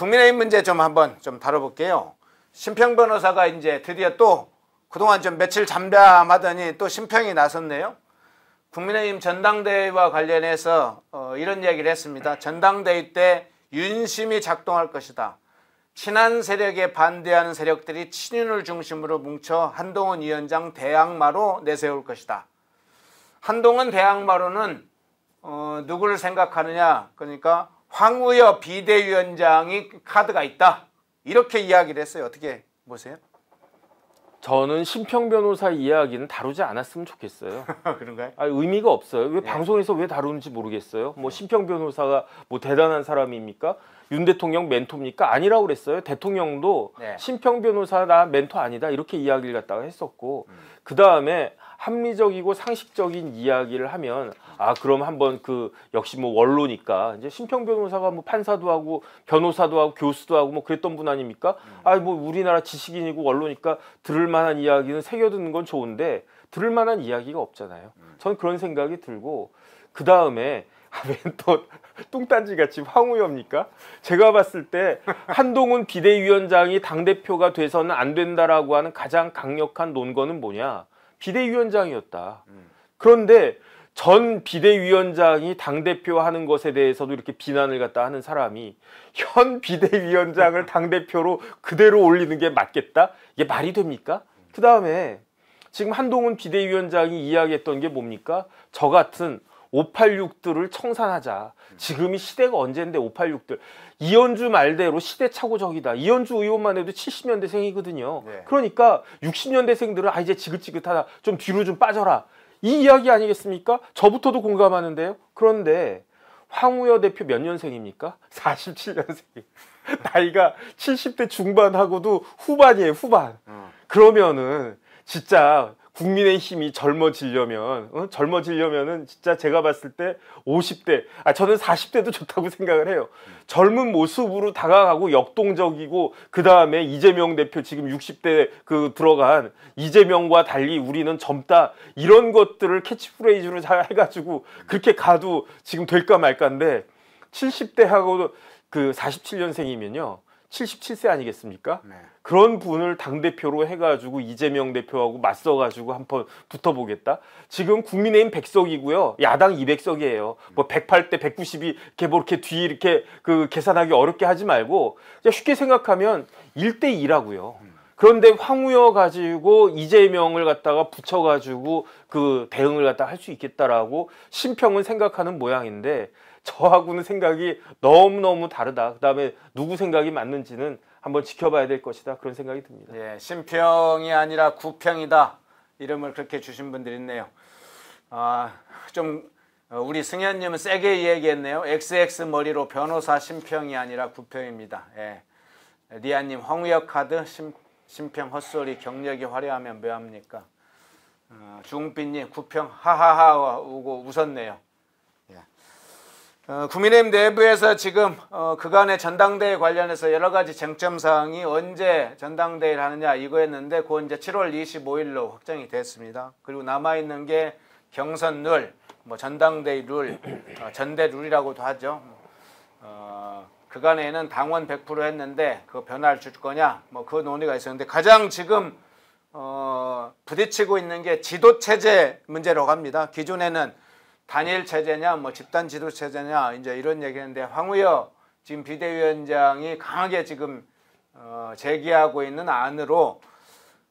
국민의힘 문제 좀 한번 좀 다뤄볼게요. 심평 변호사가 이제 드디어 또 그동안 좀 며칠 잠잠하더니 또 심평이 나섰네요. 국민의힘 전당대회와 관련해서 어, 이런 얘기를 했습니다. 전당대회 때 윤심이 작동할 것이다. 친한 세력에 반대하는 세력들이 친윤을 중심으로 뭉쳐 한동훈 위원장 대항마로 내세울 것이다. 한동훈 대항마로는 어, 누구를 생각하느냐? 그러니까 황우여 비대위원장이 카드가 있다. 이렇게 이야기를 했어요. 어떻게 보세요? 저는 심평 변호사 이야기는 다루지 않았으면 좋겠어요. 그런가요? 아 의미가 없어요. 왜 예. 방송에서 왜 다루는지 모르겠어요. 뭐 심평 변호사가 뭐 대단한 사람입니까? 윤 대통령 멘토입니까? 아니라고 그랬어요. 대통령도 네. 심평 변호사 나 멘토 아니다 이렇게 이야기를 갖다가 했었고 음. 그 다음에 합리적이고 상식적인 이야기를 하면 아 그럼 한번 그 역시 뭐 원로니까 이제 심평 변호사가 뭐 판사도 하고 변호사도 하고 교수도 하고 뭐 그랬던 분 아닙니까? 아 뭐 우리나라 지식인이고 원로니까 들을 만한 이야기는 새겨 듣는 건 좋은데 들을 만한 이야기가 없잖아요. 전 그런 생각이 들고 그 다음에 웬또 뚱딴지 같이 황우엽니까? 제가 봤을 때 한동훈 비대위원장이 당 대표가 돼서는 안 된다라고 하는 가장 강력한 논거는 뭐냐? 비대위원장이었다. 그런데 전 비대위원장이 당 대표 하는 것에 대해서도 이렇게 비난을 갖다 하는 사람이 현 비대위원장을 당 대표로 그대로 올리는 게 맞겠다? 이게 말이 됩니까? 그 다음에 지금 한동훈 비대위원장이 이야기했던 게 뭡니까? 저 같은 586들을 청산하자. 지금이 시대가 언젠데 586들. 이현주 말대로 시대착오적이다. 이현주 의원만 해도 70년대생이거든요. 네. 그러니까 60년대생들은 아 이제 지긋지긋하다. 좀 뒤로 좀 빠져라. 이 이야기 아니겠습니까? 저부터도 공감하는데요. 그런데 황우여 대표 몇 년생입니까? 47년생. 나이가 70대 중반하고도 후반이에요, 후반. 어. 그러면은 진짜 국민의 힘이 젊어지려면 어? 젊어지려면은 진짜 제가 봤을 때 50대 아 저는 40대도 좋다고 생각을 해요. 젊은 모습으로 다가가고 역동적이고 그 다음에 이재명 대표 지금 60대 그 들어간 이재명과 달리 우리는 젊다 이런 것들을 캐치프레이즈로 잘 해 가지고 그렇게 가도 지금 될까 말까인데 70대 하고 그 47년생이면요 77세 아니겠습니까? 네. 그런 분을 당 대표로 해가지고 이재명 대표하고 맞서가지고 한 번 붙어보겠다. 지금 국민의힘 100석이고요, 야당 200석이에요. 뭐 108대 190이 이렇게 뭐 이렇게 뒤 이렇게 그 계산하기 어렵게 하지 말고 쉽게 생각하면 1대 2라고요. 그런데 황우여 가지고 이재명을 갖다가 붙여가지고 그 대응을 갖다 할 수 있겠다라고 심평은 생각하는 모양인데 저하고는 생각이 너무 너무 다르다. 그다음에 누구 생각이 맞는지는 한번 지켜봐야 될 것이다 그런 생각이 듭니다. 예, 심평이 아니라 구평이다. 이름을 그렇게 주신 분들이 있네요. 아, 좀 어, 우리 승현님은 세게 얘기했네요. XX 머리로 변호사 심평이 아니라 구평입니다. 예. 리아님 황우혁 카드 심, 심평 헛소리 경력이 화려하면 뭐합니까? 어, 주웅빈님 구평 하하하 우고 웃었네요. 예. 어, 국민의힘 내부에서 지금 어, 그간의 전당대회 관련해서 여러 가지 쟁점 사항이 언제 전당대회를 하느냐 이거였는데 그건 이제 7월 25일로 확정이 됐습니다. 그리고 남아 있는 게 경선 룰, 뭐 전당대회 룰, 어, 전대 룰이라고도 하죠. 어, 그간에는 당원 100% 했는데 그 변화를 줄 거냐 뭐 그 논의가 있었는데 가장 지금 어, 부딪히고 있는 게 지도 체제 문제라고 합니다. 기존에는 단일 체제냐 뭐 집단 지도 체제냐 이제 이런 얘기했는데 황우여 지금 비대위원장이 강하게 지금 어, 제기하고 있는 안으로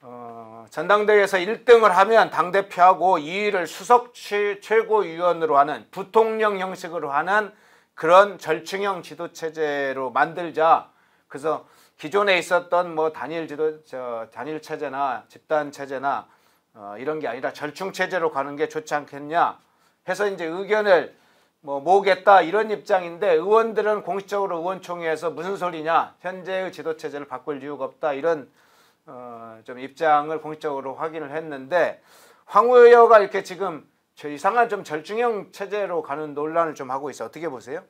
어, 전당대회에서 1등을 하면 당대표하고 2위를 수석 최, 최고위원으로 하는 부통령 형식으로 하는 그런 절충형 지도체제로 만들자. 그래서 기존에 있었던 뭐 단일 지도, 저, 단일 체제나 집단 체제나 어, 이런 게 아니라 절충 체제로 가는 게 좋지 않겠냐 해서 이제 의견을 뭐 모으겠다 이런 입장인데 의원들은 공식적으로 의원총회에서 무슨 소리냐 현재의 지도 체제를 바꿀 이유가 없다 이런 어, 좀 입장을 공식적으로 확인을 했는데 황우 의원가 이렇게 지금 저 이상한 좀 절충형 체제로 가는 논란을 좀 하고 있어 어떻게 보세요?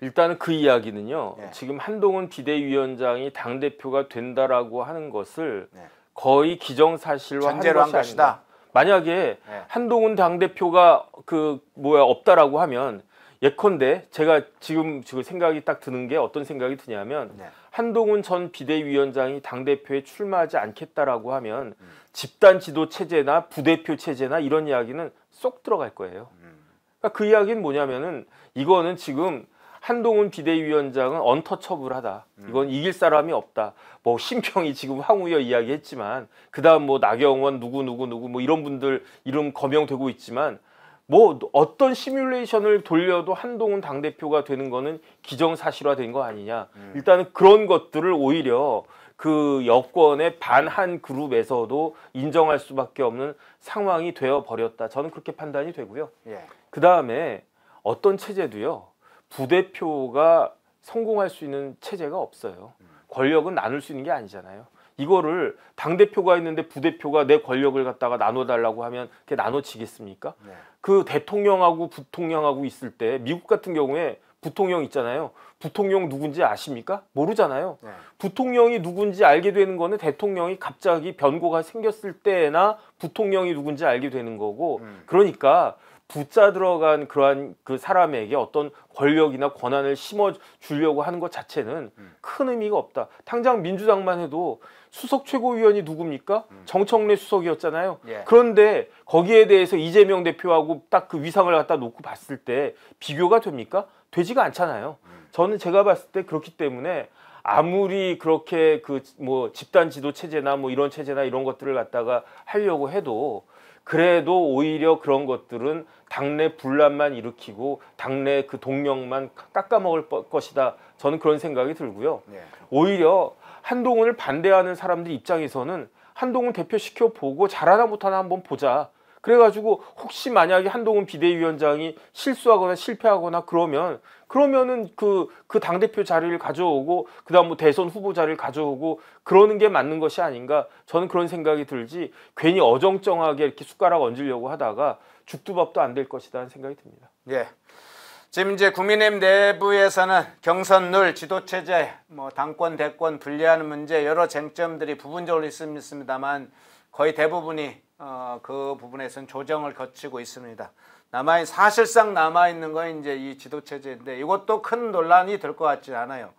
일단은 그 이야기는요. 네. 지금 한동훈 비대위원장이 당 대표가 된다라고 하는 것을 네. 거의 기정사실화 전제로 한 것이 것이다. 만약에 네. 한동훈 당 대표가 그 뭐야 없다라고 하면 예컨대 제가 지금 지금 생각이 딱 드는 게 어떤 생각이 드냐면 네. 한동훈 전 비대위원장이 당 대표에 출마하지 않겠다라고 하면 집단 지도 체제나 부대표 체제나 이런 이야기는 쏙 들어갈 거예요. 그러니까 그 이야기는 뭐냐면은 이거는 지금 한동훈 비대위원장은 언터처블하다. 이건 이길 사람이 없다. 뭐 심평이 지금 황우여 이야기했지만 그다음 뭐 나경원 누구 누구 누구 뭐 이런 분들 이름 거명되고 있지만 뭐 어떤 시뮬레이션을 돌려도 한동훈 당 대표가 되는 거는 기정사실화된 거 아니냐. 일단은 그런 것들을 오히려 그 여권의 반한 그룹에서도 인정할 수밖에 없는 상황이 되어 버렸다. 저는 그렇게 판단이 되고요. 예. 그 다음에 어떤 체제도요 부대표가 성공할 수 있는 체제가 없어요. 권력은 나눌 수 있는 게 아니잖아요. 이거를 당 대표가 있는데 부대표가 내 권력을 갖다가 나눠달라고 하면 그게 나눠지겠습니까? 네. 그 대통령하고 부통령하고 있을 때 미국 같은 경우에 부통령 있잖아요. 부통령 누군지 아십니까? 모르잖아요. 네. 부통령이 누군지 알게 되는 거는 대통령이 갑자기 변고가 생겼을 때나 부통령이 누군지 알게 되는 거고 음. 그러니까 붙자 들어간 그러한 그 사람에게 어떤 권력이나 권한을 심어 주려고 하는 것 자체는 음. 큰 의미가 없다. 당장 민주당만 해도 수석 최고위원이 누굽니까? 음. 정청래 수석이었잖아요. 예. 그런데 거기에 대해서 이재명 대표하고 딱 그 위상을 갖다 놓고 봤을 때 비교가 됩니까? 되지가 않잖아요. 음. 저는 제가 봤을 때 그렇기 때문에 아무리 그렇게 그 뭐 집단 지도 체제나 뭐 이런 체제나 이런 것들을 갖다가 하려고 해도 그래도 오히려 그런 것들은 당내 분란만 일으키고 당내 그 동력만 깎아먹을 거- 것이다. 저는 그런 생각이 들고요. 예. 오히려 한동훈을 반대하는 사람들 입장에서는 한동훈 대표시켜 보고 잘하나 못하나 한번 보자. 그래가지고 혹시 만약에 한동훈 비대위원장이 실수하거나 실패하거나 그러면 그러면은 그 그 당 대표 자리를 가져오고 그 다음 뭐 대선 후보 자리를 가져오고 그러는 게 맞는 것이 아닌가 저는 그런 생각이 들지 괜히 어정쩡하게 이렇게 숟가락 얹으려고 하다가 죽도 밥도 안 될 것이다는 생각이 듭니다. 예. 지금 이제 국민의힘 내부에서는 경선룰, 지도체제, 뭐 당권, 대권 분리하는 문제 여러 쟁점들이 부분적으로 있습- 있습니다만 거의 대부분이 어, 그 부분에서는 조정을 거치고 있습니다. 남아 사실상 남아 있는 건 이제 이 지도 체제인데 이것도 큰 논란이 될 것 같지 않아요.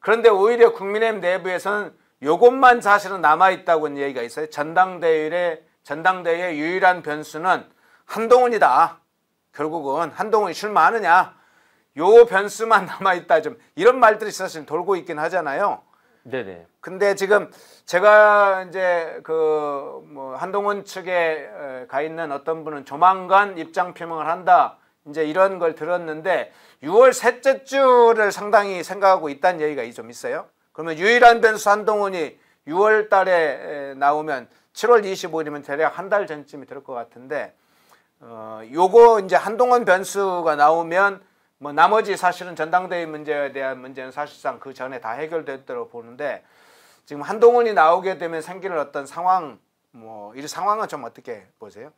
그런데 오히려 국민의힘 내부에서는 요것만 사실은 남아 있다고 얘기가 있어요. 전당대회의 전당대회의 유일한 변수는 한동훈이다. 결국은 한동훈이 출마하느냐 요 변수만 남아 있다 좀 이런 말들이 사실 돌고 있긴 하잖아요. 네네. 근데 지금 제가 이제 그 뭐 한동훈 측에 에, 가 있는 어떤 분은 조만간 입장 표명을 한다. 이제 이런 걸 들었는데 6월 셋째 주를 상당히 생각하고 있다는 얘기가 좀 있어요. 그러면 유일한 변수 한동훈이 6월 달에 에, 나오면 7월 25일이면 대략 한 달 전쯤이 될 것 같은데 어, 요거 이제 한동훈 변수가 나오면 뭐 나머지 사실은 전당대회 문제에 대한 문제는 사실상 그 전에 다 해결됐다고 보는데 지금 한동훈이 나오게 되면 생기는 어떤 상황 뭐 이 상황은 좀 어떻게 보세요?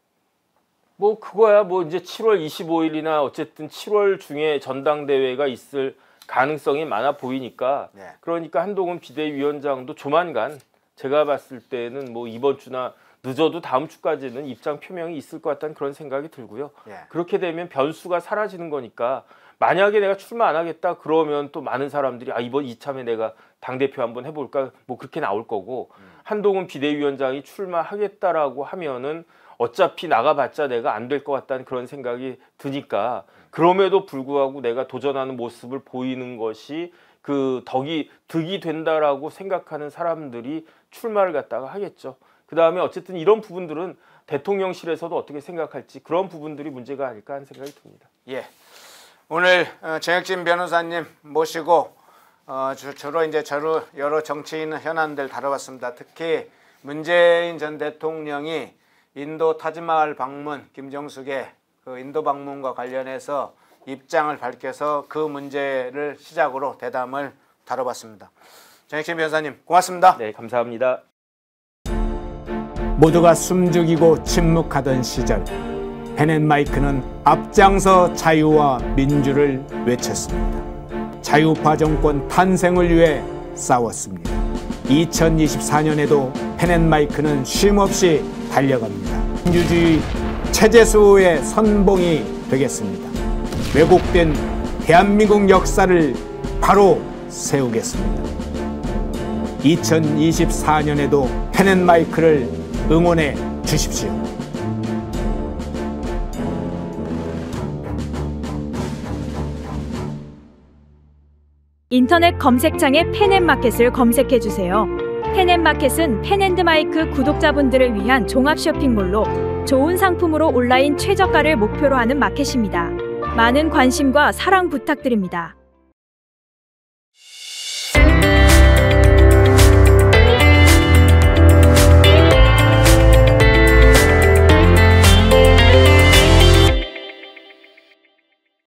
뭐 그거야 뭐 이제 7월 25일이나 어쨌든 7월 중에 전당대회가 있을 가능성이 많아 보이니까 네. 그러니까 한동훈 비대위원장도 조만간 제가 봤을 때는 뭐 이번 주나 늦어도 다음 주까지는 입장 표명이 있을 것 같다는 그런 생각이 들고요. 예. 그렇게 되면 변수가 사라지는 거니까 만약에 내가 출마 안 하겠다 그러면 또 많은 사람들이 아 이번 이참에 내가 당 대표 한번 해볼까 뭐 그렇게 나올 거고 한동훈 비대위원장이 출마하겠다라고 하면은 어차피 나가봤자 내가 안 될 것 같다는 그런 생각이 드니까 그럼에도 불구하고 내가 도전하는 모습을 보이는 것이 그 덕이 득이 된다라고 생각하는 사람들이 출마를 갖다가 하겠죠. 그 다음에 어쨌든 이런 부분들은 대통령실에서도 어떻게 생각할지 그런 부분들이 문제가 아닐까 하는 생각이 듭니다. 예. 오늘 어, 정혁진 변호사님 모시고 어, 주, 주로 이제 저로 여러 정치인 현안들 다뤄봤습니다. 특히 문재인 전 대통령이 인도 타지마할 방문 김정숙의 그 인도 방문과 관련해서 입장을 밝혀서 그 문제를 시작으로 대담을 다뤄봤습니다. 정혁진 변호사님 고맙습니다. 네, 감사합니다. 모두가 숨죽이고 침묵하던 시절 펜앤마이크는 앞장서 자유와 민주를 외쳤습니다. 자유파 정권 탄생을 위해 싸웠습니다. 2024년에도 펜앤마이크는 쉼없이 달려갑니다. 민주주의 체제수호의 선봉이 되겠습니다. 왜곡된 대한민국 역사를 바로 세우겠습니다. 2024년에도 펜앤마이크를 응원해 주십시오. 인터넷 검색창에 펜앤마켓을 검색해 주세요. 펜앤마켓은 펜앤드마이크 구독자분들을 위한 종합 쇼핑몰로 좋은 상품으로 온라인 최저가를 목표로 하는 마켓입니다. 많은 관심과 사랑 부탁드립니다.